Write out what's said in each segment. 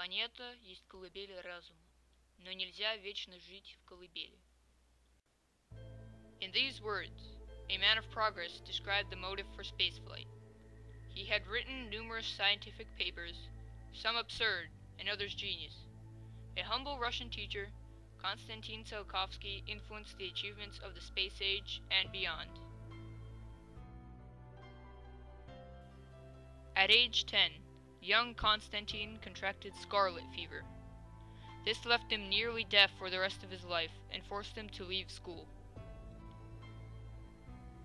Планета есть колыбель разума, но нельзя вечно жить в колыбели. In these words, a man of progress described the motive for spaceflight. He had written numerous scientific papers, some absurd and others genius. A humble Russian teacher, Konstantin Tsiolkovsky influenced the achievements of the space age and beyond. At age 10, young Konstantin contracted scarlet fever. This left him nearly deaf for the rest of his life and forced him to leave school.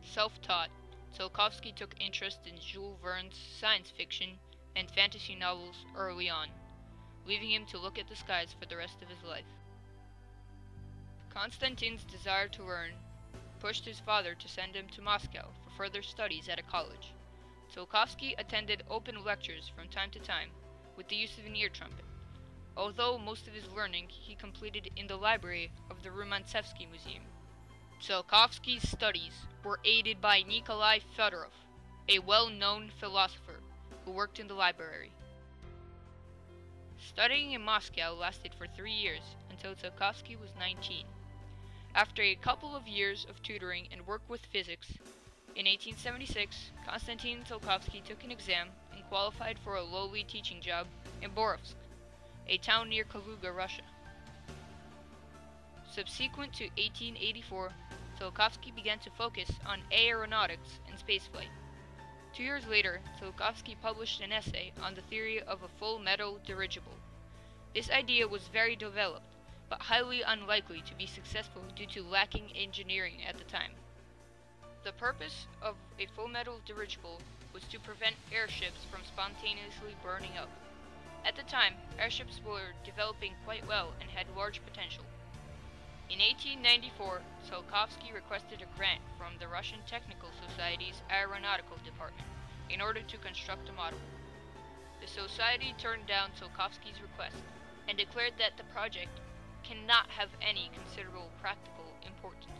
Self taught, Tsiolkovsky took interest in Jules Verne's science fiction and fantasy novels early on, leaving him to look at the skies for the rest of his life. Konstantin's desire to learn pushed his father to send him to Moscow for further studies at a college. Tsiolkovsky attended open lectures from time to time with the use of an ear trumpet, although most of his learning he completed in the library of the Rumyantsevsky Museum. Tsiolkovsky's studies were aided by Nikolai Fedorov, a well-known philosopher who worked in the library. Studying in Moscow lasted for three years until Tsiolkovsky was 19. After a couple of years of tutoring and work with physics, in 1876, Konstantin Tsiolkovsky took an exam and qualified for a lowly teaching job in Borovsk, a town near Kaluga, Russia. Subsequent to 1884, Tsiolkovsky began to focus on aeronautics and spaceflight. Two years later, Tsiolkovsky published an essay on the theory of a full metal dirigible. This idea was very developed, but highly unlikely to be successful due to lacking engineering at the time. The purpose of a full metal dirigible was to prevent airships from spontaneously burning up. At the time, airships were developing quite well and had large potential. In 1894, Tsiolkovsky requested a grant from the Russian Technical Society's Aeronautical Department in order to construct a model. The society turned down Tsiolkovsky's request and declared that the project cannot have any considerable practical importance.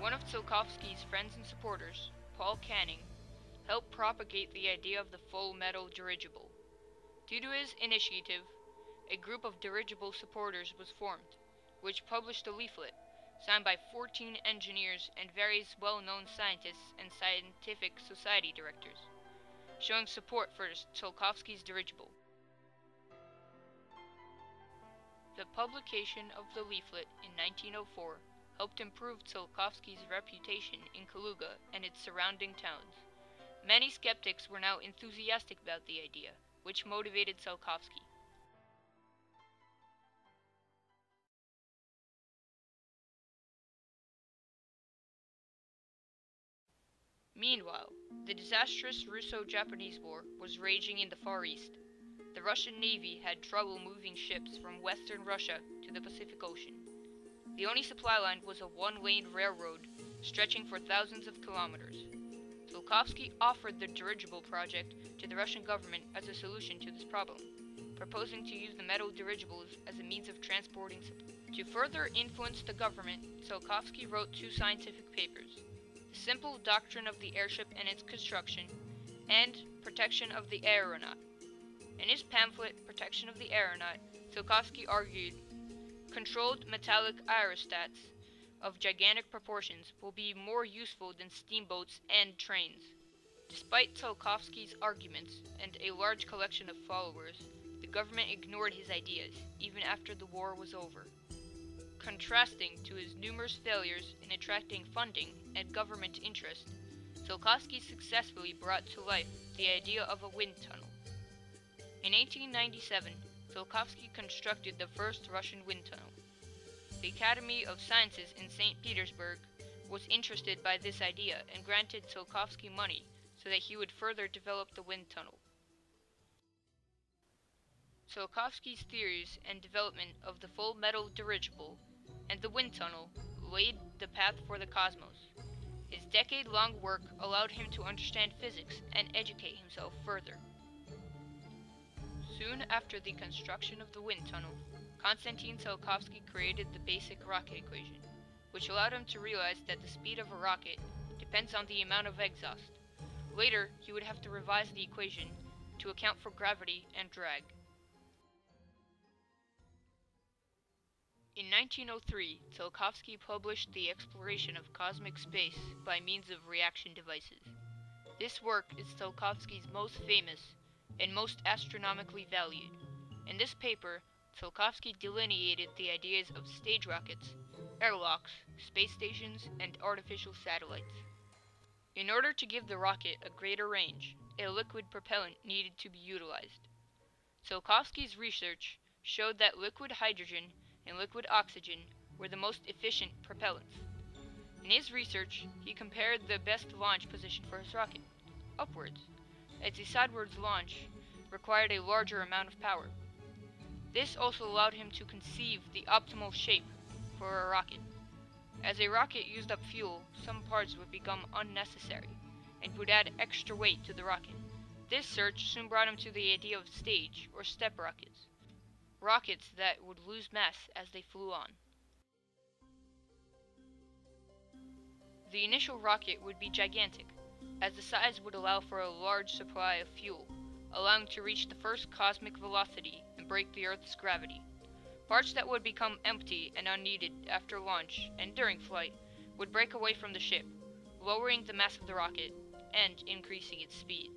One of Tsiolkovsky's friends and supporters, Paul Canning, helped propagate the idea of the full metal dirigible. Due to his initiative, a group of dirigible supporters was formed, which published a leaflet signed by 14 engineers and various well-known scientists and scientific society directors, showing support for Tsiolkovsky's dirigible. The publication of the leaflet in 1904 helped improve Tsiolkovsky's reputation in Kaluga and its surrounding towns. Many skeptics were now enthusiastic about the idea, which motivated Tsiolkovsky. Meanwhile, the disastrous Russo-Japanese War was raging in the Far East. The Russian Navy had trouble moving ships from western Russia to the Pacific Ocean. The only supply line was a one-lane railroad stretching for thousands of kilometers. Tsiolkovsky offered the dirigible project to the Russian government as a solution to this problem, proposing to use the metal dirigibles as a means of transporting supplies. To further influence the government, Tsiolkovsky wrote two scientific papers, The Simple Doctrine of the Airship and Its Construction, and Protection of the Aeronaut. In his pamphlet, Protection of the Aeronaut, Tsiolkovsky argued Controlled metallic aerostats of gigantic proportions will be more useful than steamboats and trains. Despite Tsiolkovsky's arguments and a large collection of followers, the government ignored his ideas, even after the war was over. Contrasting to his numerous failures in attracting funding and government interest, Tsiolkovsky successfully brought to life the idea of a wind tunnel. In 1897, Tsiolkovsky constructed the first Russian wind tunnel. The Academy of Sciences in St. Petersburg was interested by this idea and granted Tsiolkovsky money so that he would further develop the wind tunnel. Tsiolkovsky's theories and development of the full metal dirigible and the wind tunnel laid the path for the cosmos. His decade-long work allowed him to understand physics and educate himself further. Soon after the construction of the wind tunnel, Konstantin Tsiolkovsky created the basic rocket equation, which allowed him to realize that the speed of a rocket depends on the amount of exhaust. Later, he would have to revise the equation to account for gravity and drag. In 1903, Tsiolkovsky published The Exploration of Cosmic Space by means of reaction devices. This work is Tsiolkovsky's most famous and most astronomically valued. In this paper, Tsiolkovsky delineated the ideas of stage rockets, airlocks, space stations, and artificial satellites. In order to give the rocket a greater range, a liquid propellant needed to be utilized. Tsiolkovsky's research showed that liquid hydrogen and liquid oxygen were the most efficient propellants. In his research, he compared the best launch position for his rocket, upwards, as the sidewards launch required a larger amount of power. This also allowed him to conceive the optimal shape for a rocket. As a rocket used up fuel, some parts would become unnecessary and would add extra weight to the rocket. This search soon brought him to the idea of stage or step rockets rockets that would lose mass as they flew on. The initial rocket would be gigantic, as the size would allow for a large supply of fuel, allowing to reach the first cosmic velocity and break the Earth's gravity. Parts that would become empty and unneeded after launch and during flight would break away from the ship, lowering the mass of the rocket and increasing its speed.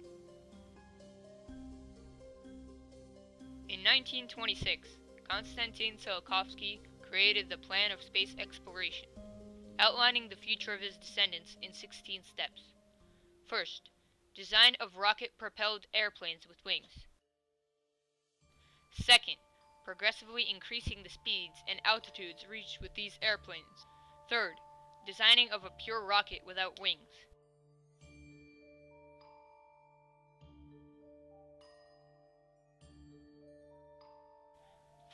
In 1926, Konstantin Tsiolkovsky created the Plan of Space Exploration, outlining the future of his descendants in 16 steps. First, design of rocket-propelled airplanes with wings. Second, progressively increasing the speeds and altitudes reached with these airplanes. Third, designing of a pure rocket without wings.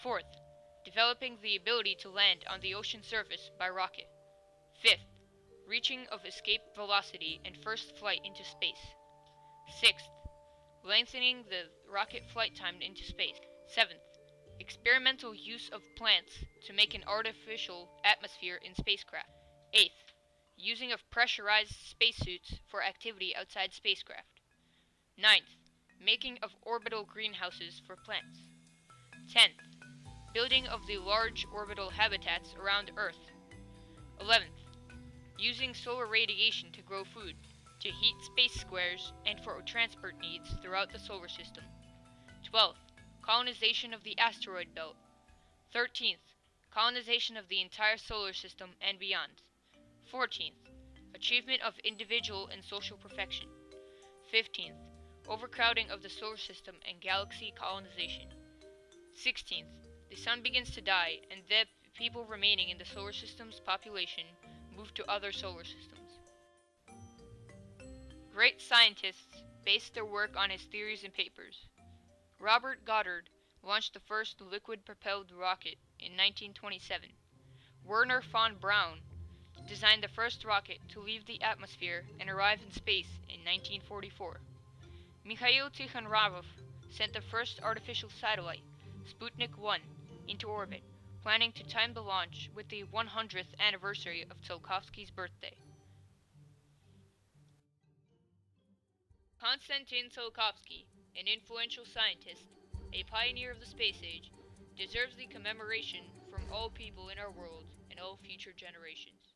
Fourth, developing the ability to land on the ocean surface by rocket. Fifth, reaching of escape velocity and first flight into space. Sixth, lengthening the rocket flight time into space. Seventh, experimental use of plants to make an artificial atmosphere in spacecraft. Eighth, using of pressurized spacesuits for activity outside spacecraft. Ninth, making of orbital greenhouses for plants. Tenth, building of the large orbital habitats around Earth. 11th, using solar radiation to grow food, to heat space squares, and for transport needs throughout the solar system. 12th, colonization of the asteroid belt. 13th, colonization of the entire solar system and beyond. 14th, achievement of individual and social perfection. 15th, overcrowding of the solar system and galaxy colonization. 16th, the sun begins to die, and the people remaining in the solar system's population move to other solar systems. Great scientists based their work on his theories and papers. Robert Goddard launched the first liquid-propelled rocket in 1927. Wernher von Braun designed the first rocket to leave the atmosphere and arrive in space in 1944. Mikhail Tikhonravov sent the first artificial satellite, Sputnik 1, into orbit, planning to time the launch with the 100th anniversary of Tsiolkovsky's birthday. Konstantin Tsiolkovsky, an influential scientist, a pioneer of the space age, deserves the commemoration from all people in our world and all future generations.